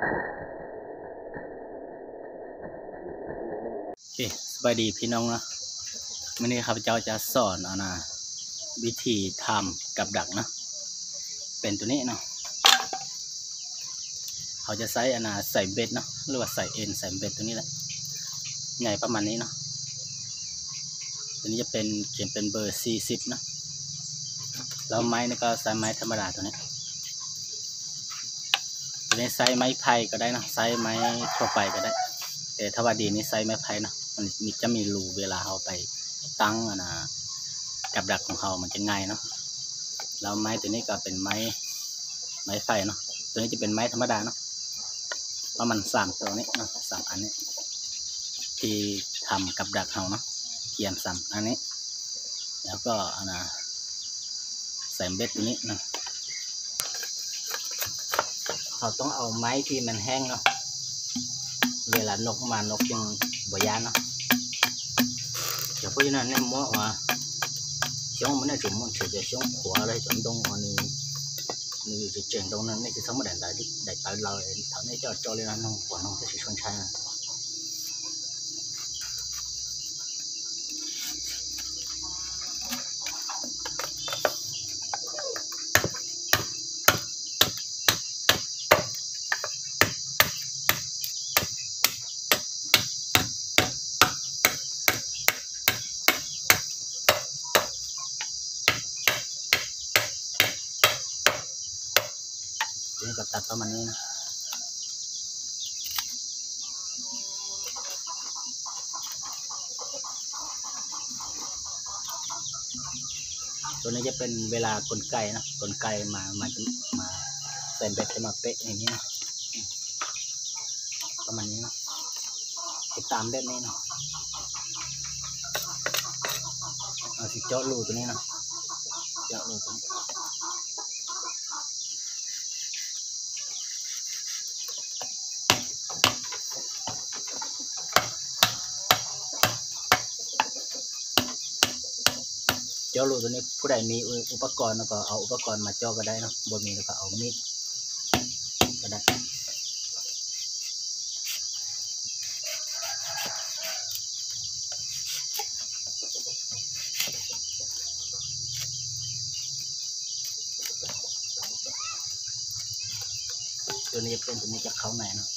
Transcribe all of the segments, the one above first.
โอเคสบายดีพี่น้องนะวันนี้ข้าพเจ้าจะสอนเอานะวิธีทำกับดักนะ เป็นตัวนี้เนาะเขาจะใส่อนนะใส่เบ็ดเนาะหรือว่าใส่เอ็นใส่เบ็ดตัวนี้แหละใหญ่ประมาณนี้เนาะตัวนี้จะเป็นเขียนเป็นเบอร์สี่สิบนะแล้วไม้นี่ก็ใส่ไม้ธรรมดาตัวนี้ นี้ไซส์ไม้ไผ่ก็ได้นะไซส์ไม้ทั่วไปก็ได้แต่ถ้าว่าดีนี่ไซส์ไม้ไผ่นะมันมีจะมีรูเวลาเราไปตั้งนะกับดักของเรามันจะง่ายเนาะแล้วไม้ตัวนี้ก็เป็นไม้ไม้ไฟเนาะตัวนี้จะเป็นไม้ธรรมดาเนาะเพราะมันสามตัวนี้เนาะสามอันนี้ที่ทำกับดักเราเนาะเกี่ยมสามอันนี้ แล้วก็นะใส่เบ็ดตัวนี้เนาะ เราต้องเอาไม้ที่มันแห้งเนาะเวลานกมานกยังบ่ยานเนาะเดี๋ยวเพราะฉะนั้นเนี่ยมั่วว่าช่องมันเนี่ยถึงมันถือจะช่องขวาเลยจนตรงอันนี้นี่จะเจ๋งตรงนั้นนี่คือสมมติได้ได้ได้ตายเราทำให้เจ้าเจ้าเลยนะน้องหัวน้องจะชวนใช้นะนี่ก็ตัดประมาณนี้นะตัวนี้จะเป็นเวลากลไกนะกลไกมามาจะมาใส่เบ็ดจะมาเป๊ะอย่างนี้นะประมาณนี้นะติดตามแบบนี้นะเอาสิเจาะรูตัวนี้นะเจาะรูตัวนี้ เจ้าลูตัวนี้ผู้ใดมีอุปกรณ์แล้วก็เอาอุปกรณ์มาเจาะก็ได้นะบ่มีแล้วก็เอามีดก็ได้ตัวนี้เป็นตัวนี้จะเข้าไหนเนาะ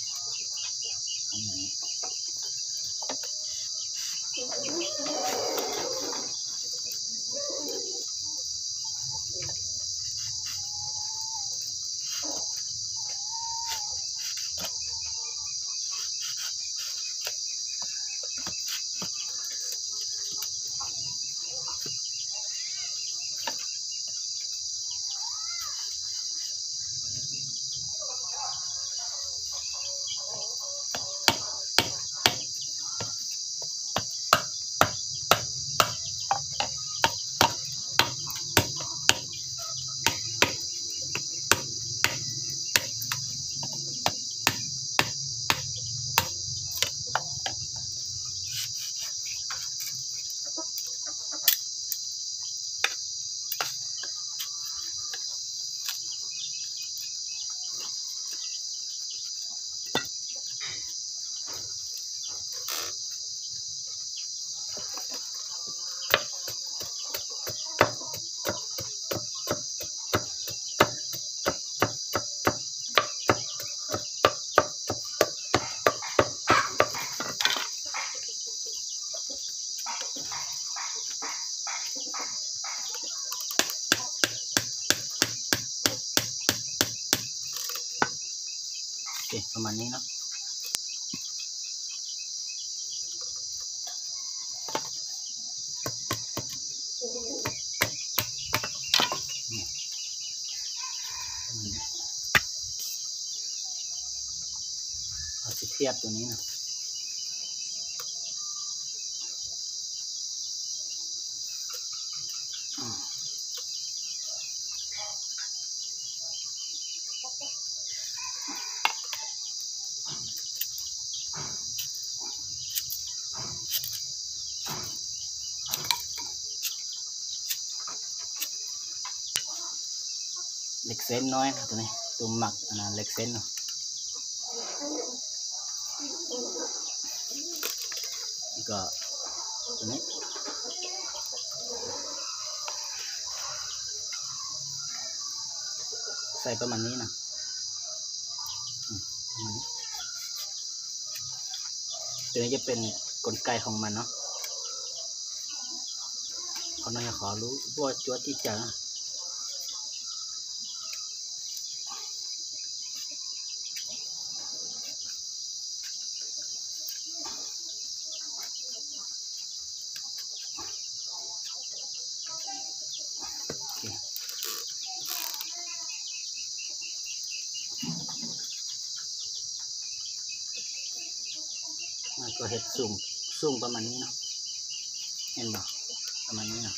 สิเทียบตัวนี้นะอืมเหล็กเส้นน้อยนะตัวนี้ตัวหมักอันนั้นเหล็กเส้นเนาะ นี่ก็ตัวนี้ ใส่ประมาณนี้นะอืมประมาณนี้ตัวนี้จะเป็นกลไกของมันเนาะเขาน่าจะขอรู้ว่าจวดที่จะโอเคมันก็เห็ด สูงสูงประมาณนี้เนาะเห็นบ่ประมาณนี้เนาะ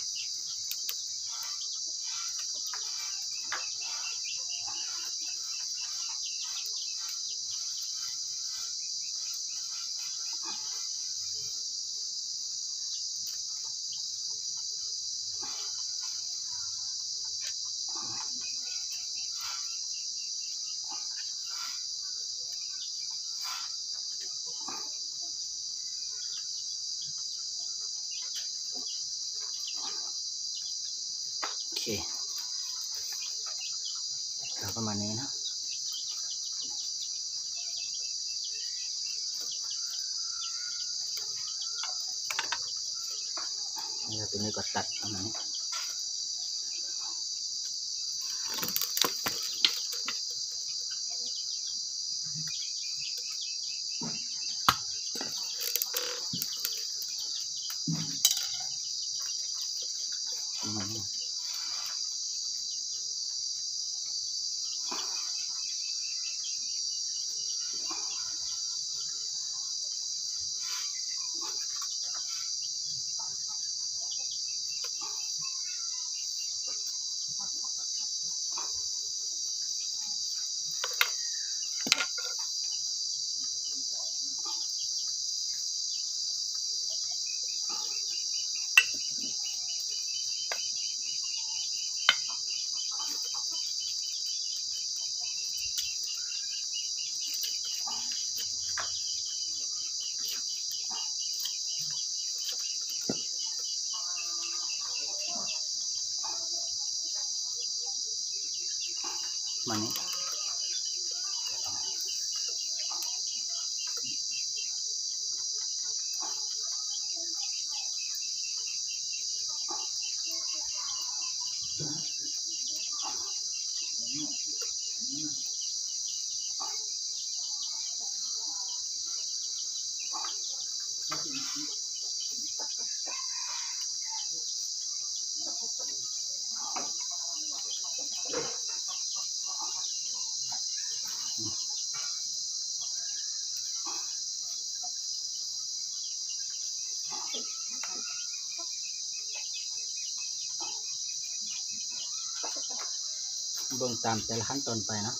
โอ เคก็ประมาณนี้นะนี่ก็ตัวนี้ก็ตัดประมาณนี้ป ตามแต่ละขั้นตอนไปนะ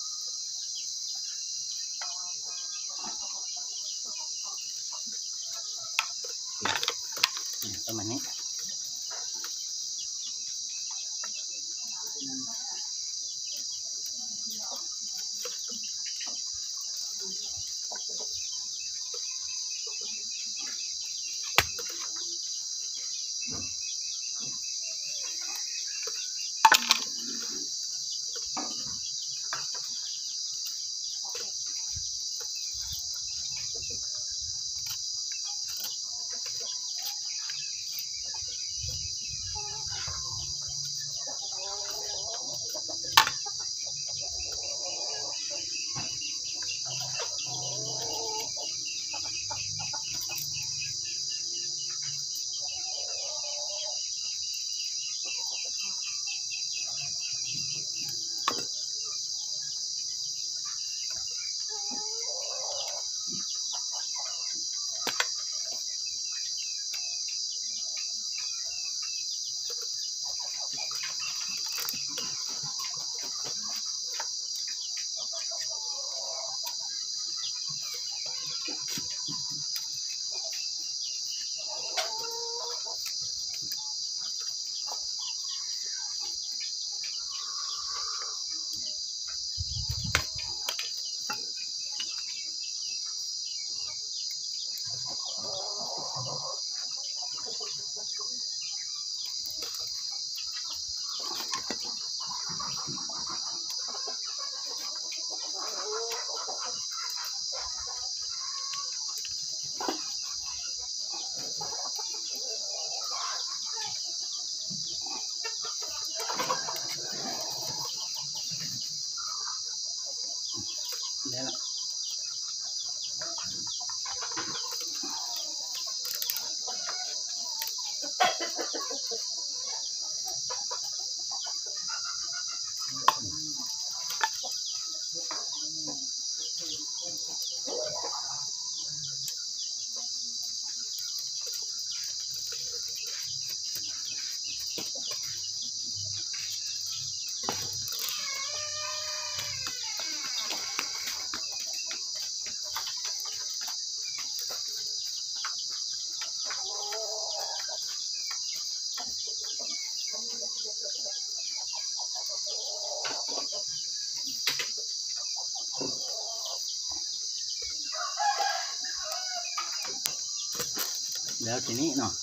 แล้วทีนี้เนาะ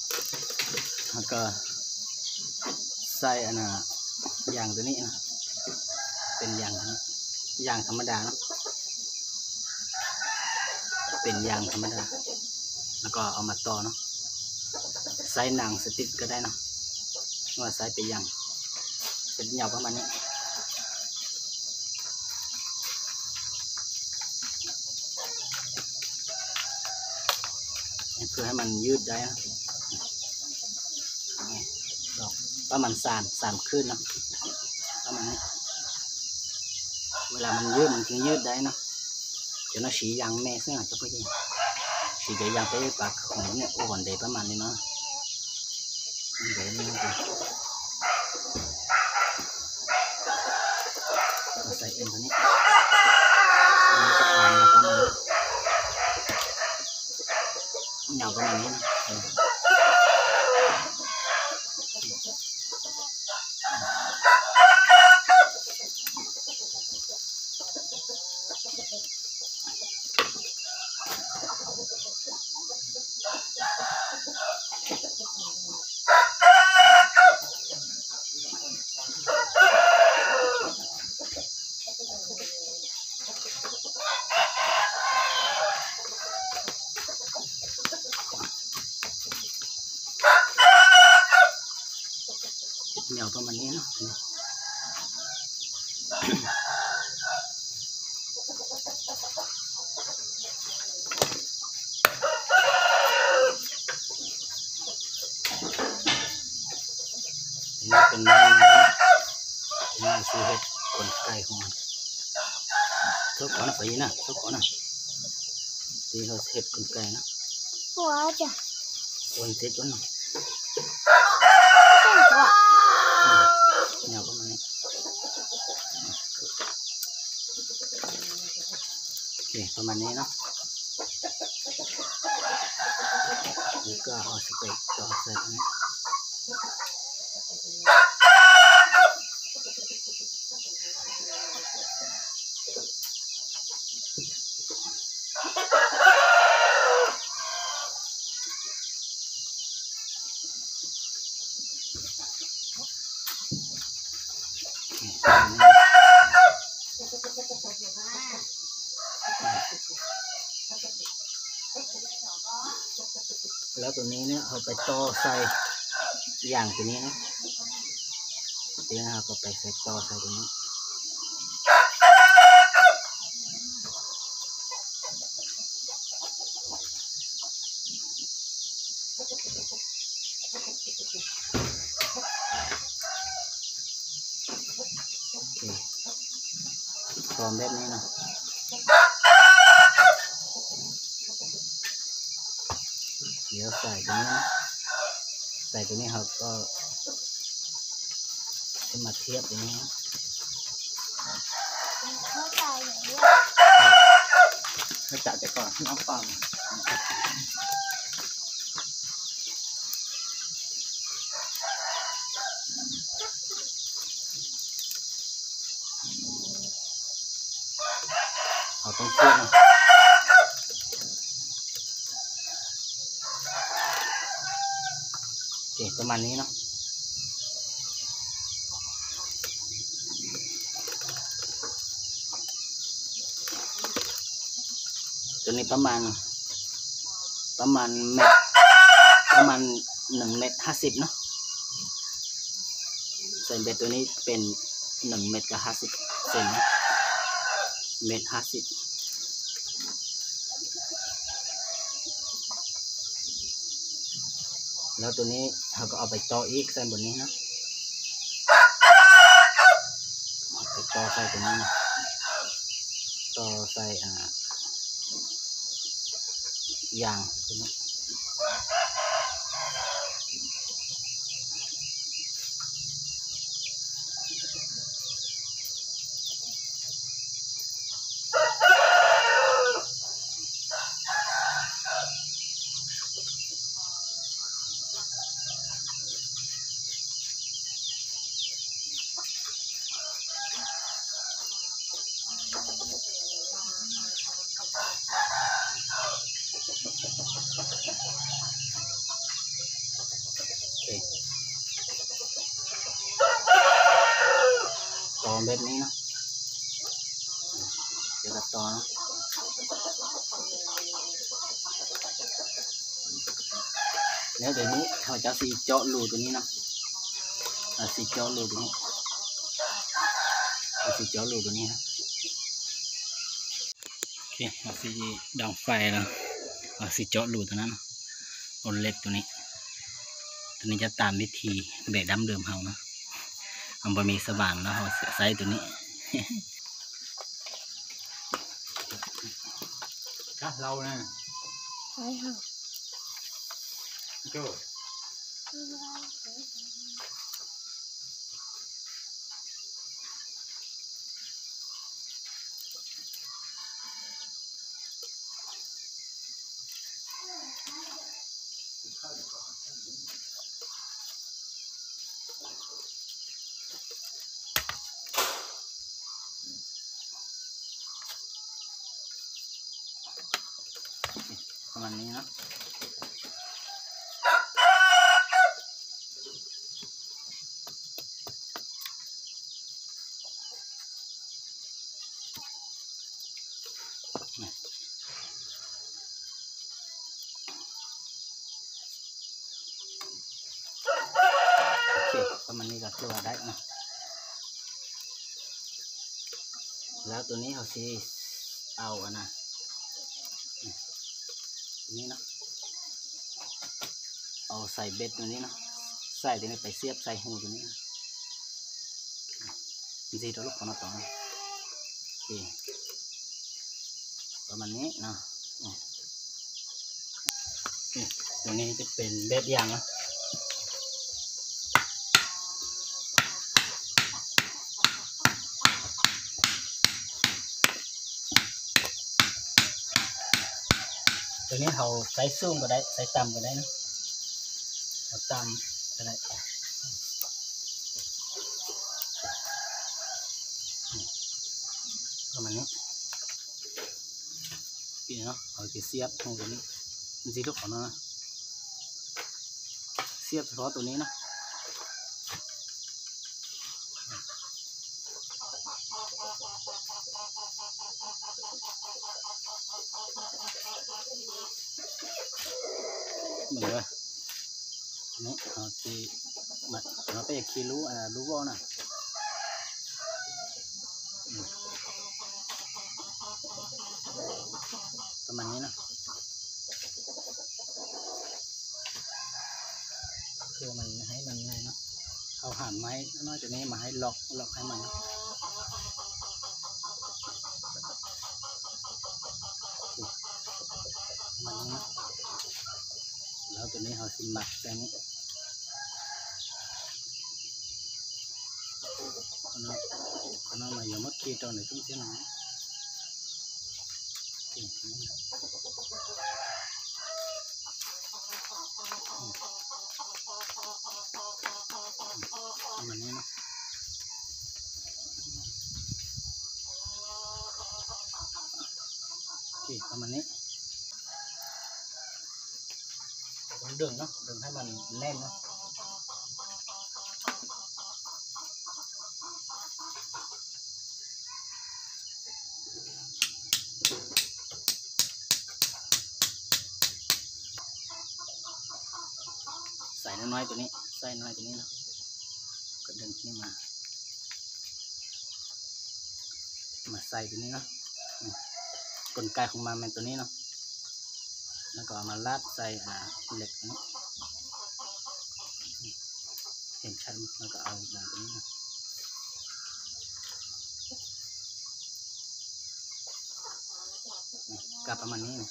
แล้วก็ใส่อันน่ะยางตัวนี้นะเป็นยางนี้ยางธรรมดาเนาะเป็นยางธรรมดา แล้วก็เอามาต่อเนาะใส่หนังสติ๊กก็ได้เนาะว่าใส่ไปยางเป็นหยาประมาณนี้ เพื่อให้มันยืดได้นะดอกประมาณสามสามขึ้นนะประมาณนี้เวลามันยืดมันถึงยืดได้นะจะน่าสียางแม่ซึ่งอาจจะไม่ใช่สีเดียวยางไปปากของเนี่ยอ่อนเดยประมาณนี้เนาะเดี๋ยวนี้ก็เอาใส่เอ็นตัวนี้อันนี้ก็อ่อนมาประมาณนี้ เหงาประมาณนี้นะเออเหงาประมาณนี้เนาะนี่เป็นไม้นะเป็นไม้ซื้อเห็ด ขนไก่ของมันทุกคนนะไปนะทุกคนนะที่เขาเห็ดขนไก่นะหัวจ้ะคนเสร็จจนนะ หัว เหงาประมาณนี้โอเคประมาณนี้เนาะ แล้วตัวนี้เนี่ยเอาไปต่อใส่อย่างตัวนี้นะเดี๋ยวเราก็ไปใส่ต่อใส่ตัวนี้โอเคพร้อ มแบบนี้เนาะเดี๋ยวใส่ตัวนี้นะใส่ตัวนี้ครับก็จะมาเทียบตัวนี้นะเข้าใจอย่างนี้ก็จับไปก่อนน้องฟังเอาต้องเทียบนะโอเค ประมาณนี้เนาะตัวนี้ประมาณ ประมาณเม็ดประมาณหนึ่งเม็ดห้าสิบเนาะส่วนเบ็ดตัวนี้เป็นหนึ่งเม็ดกับห้าสิบเซนนะเม็ดห้าสิบ แล้วตัวนี้เราก็เอาไปต่ออีกใส่บนนี้นะไปต่อใส่ตัวนี้นะต่อใส่อ่ายางตัวนี้ นี้เนาะเดี๋ยวกับต่อเนาะแล้วเดี๋ยวนี้เขาจะสีเจาะรูตัวนี้นะสีเจาะรูตัวนี้สีเจาะรูตัวนี้นะโอเคเอาสีดังไฟแล้วเอาสีเจาะรูตัวนั้นเนเอาเล็กตัวนี้ ตัวนี้จะตามวิธีแบบดั้มเดิมเฮาเนาะ เอาบะมีสว่านแล้วเฮาใส่ตัวนี้ cá lâu nè ใช่ค่ะ chú ประมาณนี้เนาะโอเคประมาณนี้ก็คือว่าได้นาะแล้วตัวนี้เขาสิเอาอันนะ ตัวนี้เนาะเอา ใส่เบ็ดตัวนี้เนาะใส่ตัวนี้ไปเสียบใส่หูตัวนี้นะมันสีตัวลูกของเราต่อนะโอเคประมาณนี้เนาะตัวนี้จะเป็นเบ็ดยางนะตัวนี้เราใส่สูงก็ได้ใส่ต่ำก็ได้นะ เอาต่ำก็ได้ประมาณนี้ปีเนาะเอาจะเสียบตรงตัวนี้มันสีลูกของเรานะเสียบเฉพาะตัวนี้นะเหมือนว่านี่เอาทีมาเราไปคีรู้อ่ารู้ว่านะประมาณนี้นะคือมันให้มันง่ายเนาะเอาหานไม้นอยๆตัวนี้มาให้ล็อกล็อกให้มันมันนะแล้วตัวนี้เราสิหมักแค่นี้ขนาด ขนาดมาอย่ามาคีตอนไหนต้องเสียหน่อยโอเคนี่นะประมาณนี้นะโอเคประมาณนี้ผมดึงเนาะดึงให้มันแน่นเนาะใส่น้อยๆตัว นี้ใส่อยตัวนี้เนาะก็ดึงที่นี่มา มาใส่ตัวนี้เนาะกลไกของมันเป็นตัวนี้เนาะแล้วก็เอามาลาดใส่อ่าเหล็กนี้เห็นชัดแล้วก็เอาลงตรงนี้นะกลับประมาณนี้นะ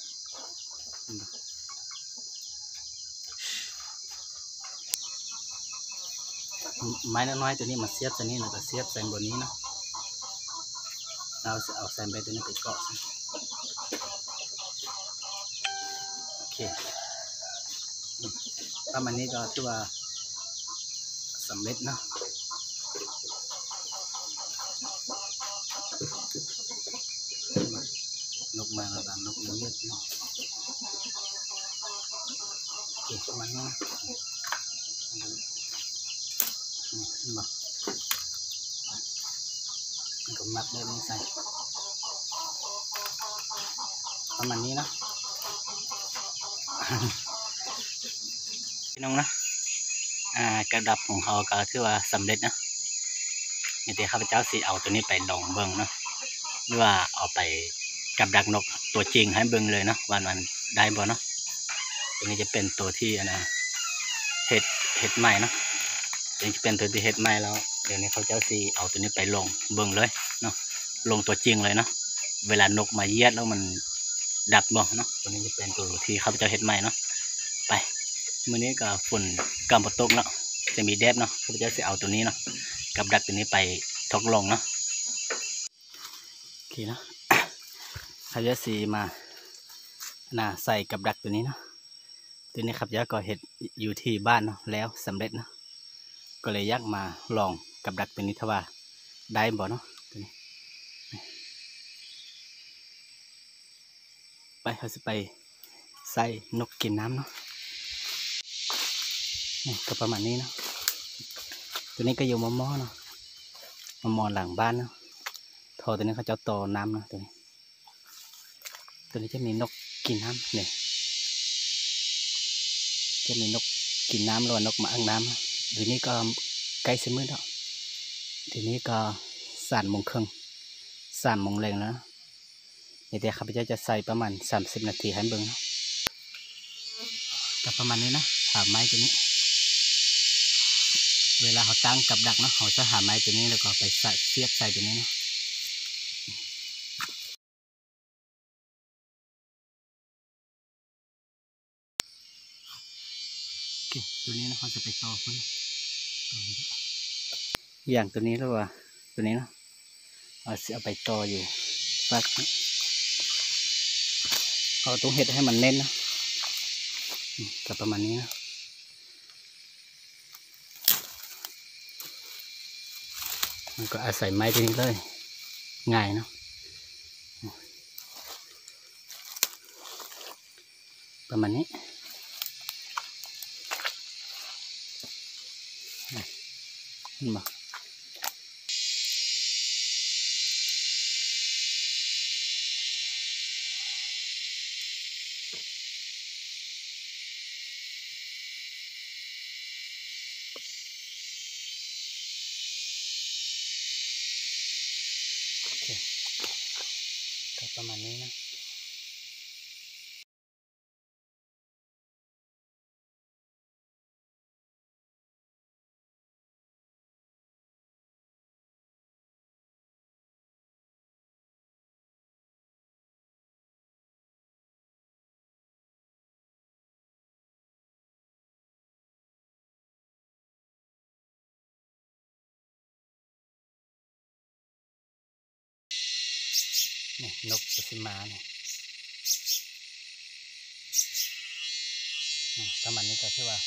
เห็นปะ ไม้น้อยๆตัวนี้มาเสียบตัวนี้แล้วก็เสียบใส่บนนี้เนาะเราจะเอาแซมเบตัวนี้ไปเกาะโอเคอืมประมาณนี้ก็ถือว่าสำเร็จเนาะนกมาแล้วกันนกเงียบเนาะโอเคประมาณนี้นะ อืมเห็นปะมันก็มัดแบบนี้ใส่ ประมาณนี้นะพี่น้องนะอ่ากระดับของเขาก็ถือว่าสำเร็จนะนี่ที่ข้าพเจ้าสิเอาตัวนี้ไปลองเบิ่งเนาะหรือว่าเอาไปกับดักนกตัวจริงให้เบิ่งเลยเนาะวันวันได้บ่เนาะตัวนี้จะเป็นตัวที่อนะเห็ดเห็ดใหม่เนาะ จะเป็นตัวที่เห็ดใหม่แล้ว เดี๋ยวนี้เขาเจ้าสิเอาตัวนี้ไปลงเบิ่งเลยเนาะลงตัวจริงเลยเนาะเวลานกมาเยียดแล้วมันดับบ่เนาะตัวนี้จะเป็นตัวที่เขาเจ้าเฮ็ดใหม่เนาะไปมื้อนี้ก็ฝนกำปตกเนาะจะมีแดดเนาะเขาเจ้าสิเอาตัวนี้เนาะกับดักตัวนี้ไปทดลองเนาะโอเคเนาะข้าเจ้าสิมาน่าใส่กับดักตัวนี้เนาะตัวนี้ข้าพเจ้าก็เฮ็ดอยู่ที่บ้านเนาะแล้วสำเร็จเนาะ ก็เลยยากมาลองกับดักตัวนี้ถ้าว่าได้บ่เนาะตัวนี้ไปเขาจะไปใส่นกกินน้ำเนาะนี่ก็ประมาณนี้เนาะตัวนี้ก็อยู่มอมอเนาะมอมอหลังบ้านเนาะทอตัวนี้เขาจะต่อน้ำเนาะตัวนี้ตัวนี้จะมีนกกินน้ำเนี่ยจะมีนกกินน้ำหรือว่านกมาอ่างน้ำ เดี๋ยวนี้ก็ใกล้เสมอแล้วทีนี้ก็สามโมงครึ่งสามโมงแรงแล้วเดี๋ยวข้าพเจ้าจะใส่ประมาณสามสิบนาทีให้เบิ่งเนาะก็ประมาณนี้นะหาไม้ตัวนี้ เวลาเขาตั้งกับดักเนาะเขาจะหาไม้ตัวนี้แล้วก็ไปใส่เสียบใส่ตัวนี้นะโอเคตัวนี้นะเขาจะไปต่อคุณ อย่างตัวนี้แล้วว่าตัวนี้เนาะเอาเสิเอาไปต่ออยู่ฟักเอาตรงเห็ดให้มันเน้นนะอืมก็ประมาณนี้นะมันก็อาศัยไม้ตัวนี้เลยง่ายเนาะประมาณนี้ เห็นบ่ โอเคก็ประมาณนี้นะ นี่ยนกจะขึ้นมาเนี่ยอืมประมาณนี้ก็คือว่า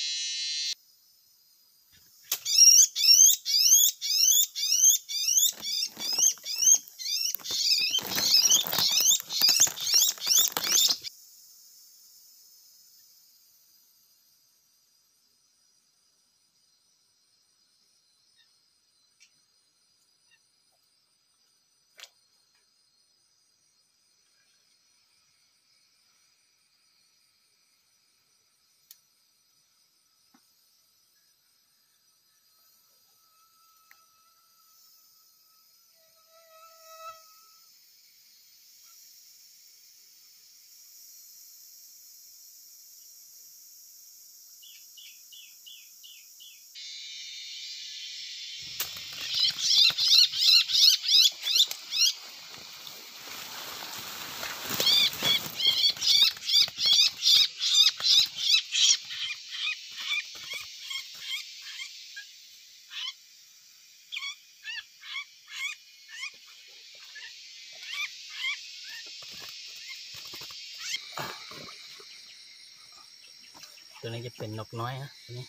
ตัวนี้จะเป็นนกน้อยนะตัวนี้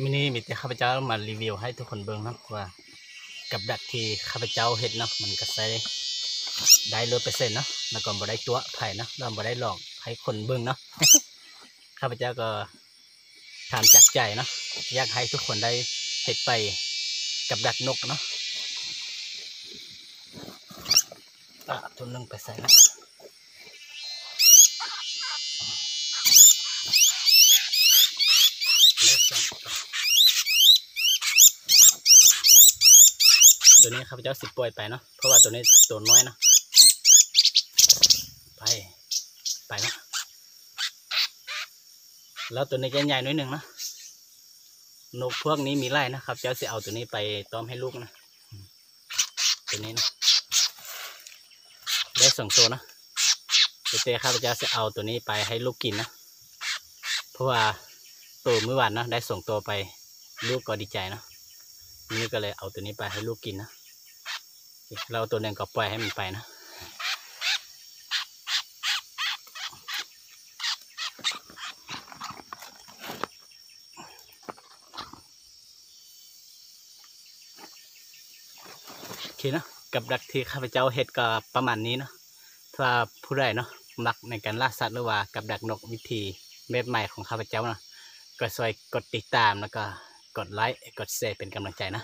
มินี่มีแต่ข้าพเจ้ามารีวิวให้ทุกคนเบิ่งนะว่า กับดักที่ข้าพเจ้าเห็ดเนาะมันก็ใส่ได้ร้อยเปอร์เซ็นต์เนาะแล้วก็บ่ได้ตัวไผ่เนาะแล้วบ่ได้หลอกให้คนเบิ่งเนาะข้าพเจ้าก็ทำจากใจเนาะอยากให้ทุกคนได้เห็ดไปกับดักนกเนาะอะตัวนึงไปใส่แล้วสองตัวตัว นี้ข้าพเจ้าสิบปล่อยไปเนาะเพราะว่าตัวนี้ตัวน้อยเนาะไปไปเนาะแล้วตัวนี้จะใหญ่น้อยหนึ่งนะนกพวกนี้มีไล่นะครับ เจ้าจะเอาตัวนี้ไปต้อมให้ลูกนะ ตัวนี้นะได้สองตัวนะเดี๋ยวเต้ข้าพเจ้าจะเอาตัวนี้ไปให้ลูกกินนะ เพราะว่าตัวเมื่อวานนะได้ส่งตัวไปลูกก็ดีใจนะนี่ก็เลยเอาตัวนี้ไปให้ลูกกินนะ เราตัวหนึ่งก็ปล่อยให้มันไปนะโอเคนะกับดักที่ข้าพเจ้าเฮ็ดก็ประมาณนี้เนาะถ้าผู้ใดเนาะมักในการล่าสัตว์หรือว่ากับดักนกวิธีแบบใหม่ของข้าพเจ้าเนาะก็ช่วยกดติดตามแล้วก็กดไลค์กดแชร์เป็นกำลังใจนะ